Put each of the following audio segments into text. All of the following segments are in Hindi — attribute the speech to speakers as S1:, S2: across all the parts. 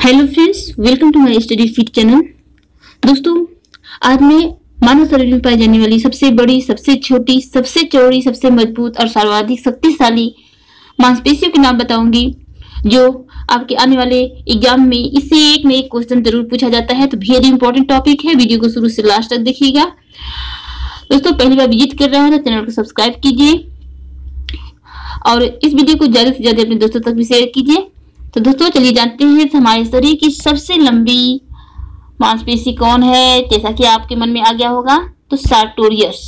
S1: Hello friends welcome to my study fit channel दोस्तों, आज मैं मानव शरीर में पाई जाने वाली सबसे बड़ी, सबसे छोटी, सबसे चौड़ी, सबसे मज़बूत और सर्वाधिक शक्तिशाली मांसपेशियों के नाम बताऊँगी, जो आपके आने वाले एग्ज़ाम में इससे एक में एक क्वेश्चन ज़रूर पूछा जाता है। तो वेरी इंपॉर्टेंट टॉपिक है वीडियो को शुरू से लास्ट तक देखिएगा। दोस्तों, पहली बार विज़िट कर रहे हैं तो चैनल को सब्सक्राइब कीजिए और इस वीडियो को ज़्यादा से ज़्यादा अपने दोस्तों तक भी शेयर कीजिए। तो दोस्तों, चलिए जानते हैं हमारे शरीर की सबसे लंबी मांसपेशी कौन है, जैसा कि आपके मन में आ गया होगा तो सार्टोरियस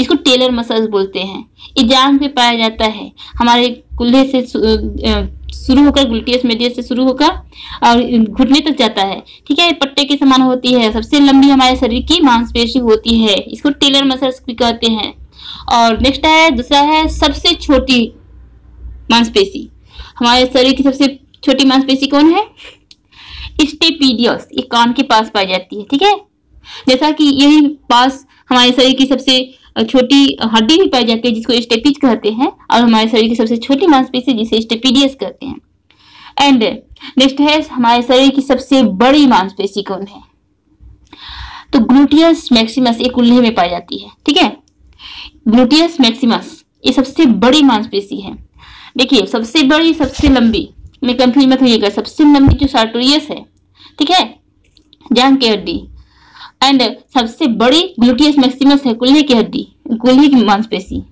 S1: इसको टेलर मसल्स बोलते हैं। जांग पे पाया जाता है। हमारे कुल्हे से शुरू होकर ग्लूटियस मेडियस से शुरू होकर, और घुटने तक जाता है। ठीक है पट्टे के समान होती है। सबसे लंबी हमारे शरीर की मांसपेशी होती है। इसको टेलर मसल्स भी कहते हैं। और नेक्स्ट है, दूसरा है सबसे छोटी मांसपेशी। हमारे शरीर की सबसे छोटी मांसपेशी कौन है? स्टेपीडियस ये कान के पास पाई जाती है, ठीक है? जैसा कि यही पास हमारे शरीर की सबसे छोटी हड्डी भी पाई जाती है, जिसको स्टेपीज कहते हैं, और हमारे शरीर की सबसे छोटी मांसपेशी जिसे स्टेपीडियस कहते हैं। एंड नेक्स्ट है, हमारे शरीर की सबसे बड़ी मांसपेशी कौन है? तो ग्लूटियस मैक्सिमस एक कुल्हे में पाई जाती है, ठीक है? ग्लूटियस मैक्सिमस ये सबसे बड़ी मांसपेशी है। देखिए, सबसे बड़ी, सबसे लंबी में कंफ्यूज मत होइएगा सबसे लंबी जो सार्टोरियस है। ठीक है? जांग की हड्डी। एंड सबसे बड़ी ग्लूटियस मैक्सिमस है कुल्हे की हड्डी, कुल्हे की मांसपेशी।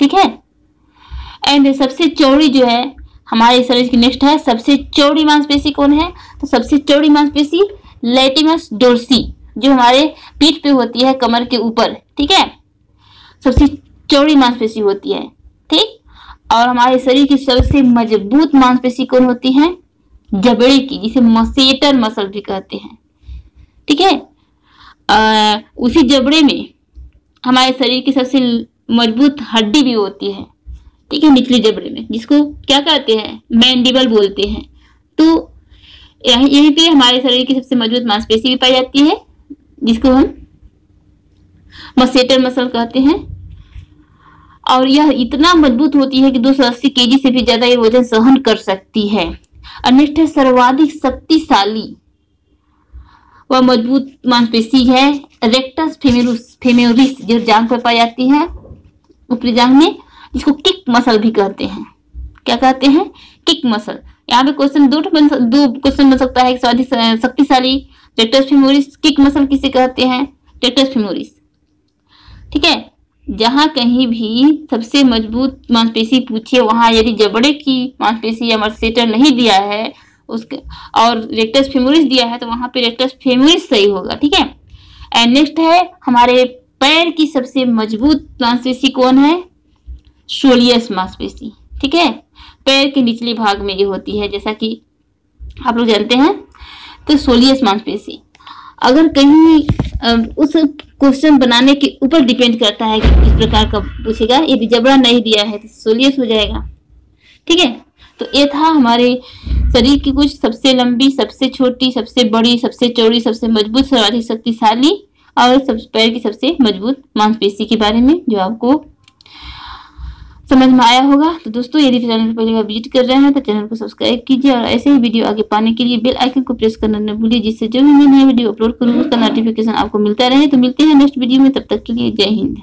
S1: ठीक है? एंड सबसे चौड़ी जो है, हमारे शरीर की नेक्स्ट है, सबसे चौड़ी मांसपेशी कौन है? तो सबसे चौड़ी मांसपेशी लेटिमस डोर्सी जो हमारे पीठ पे होती है, कमर के ऊपर। ठीक है? सबसे चौड़ी मांसपेशी होती है। ठीक? और हमारे शरीर की सबसे मज़बूत मांसपेशी कौन होती है, जबड़े की, जिसे मसेटर मसल भी कहते हैं। ठीक है? उसी जबड़े में हमारे शरीर की सबसे मज़बूत हड्डी भी होती है। ठीक है? निचले जबड़े में, जिसको क्या कहते हैं? मैंडिबल बोलते हैं। तो यहीं पे हमारे शरीर की सबसे मज़बूत मांसपेशी भी पाई जाती है, जिसको हम मसेटर मसल कहते हैं। और यह इतना मज़बूत होती है कि 280 केजी से भी ज़्यादा ये वज़न सहन कर सकती है। अनिष्ठ सर्वाधिक शक्तिशाली। वह मज़बूत मांसपेशी है। रेक्टस फेमेरुस फेमेरिस जो जांग पर पाई जाती है, ऊपरी जांग में, जिसको किक मसल भी कहते हैं। क्या कहते हैं? Kick muscle. यहाँ पे क्वेश्चन दो दो क्वेश्चन बन सकता है। शक्तिशाली। रेक्टस फेमोरिस किक मसल किसे कहते हैं? रेक्टस फेमोरिस ठीक है? जहाँ कहीं भी सबसे मज़बूत मांसपेशी पूछिए, वहाँ यदि जबड़े की मांसपेशी या मर्सेटर नहीं दिया है, उसके, और रेक्टस फेमोरिस दिया है तो वहाँ पे रेक्टस फेमोरिस सही होगा, ठीक है? एंड नेक्स्ट है, हमारे पैर की सबसे मज़बूत मांसपेशी कौन है? सोलियस मांसपेशी, ठीक है? पैर के निचले भाग में ये होती है, जैसा कि आप लोग जानते हैं तो सोलियस मांसपेशी। अगर कहीं उस क्वेश्चन बनाने के ऊपर डिपेंड करता है कि किस प्रकार का पूछेगा यदि जबड़ा नहीं दिया है तो सोलियस हो जाएगा। ठीक है? तो ये था हमारे शरीर की कुछ सबसे लंबी, सबसे छोटी, सबसे बड़ी, सबसे चौड़ी, सबसे मज़बूत, सर्वाधिक शक्तिशाली और सब, पैर की सबसे मज़बूत मांसपेशी के बारे में जो आपको समझ में आया होगा? तो दोस्तों, यदि चैनल पर पहली बार विज़िट कर रहे हैं तो चैनल को सब्सक्राइब कीजिए और ऐसे ही वीडियो आगे पाने के लिए बेल आइकन को प्रेस करना न भूलिए, जिससे जो भी मैं नया वीडियो अपलोड करूँ उसका नोटिफिकेशन आपको मिलता रहे। तो मिलते हैं नेक्स्ट वीडियो में, तब तक के लिए जय हिंद।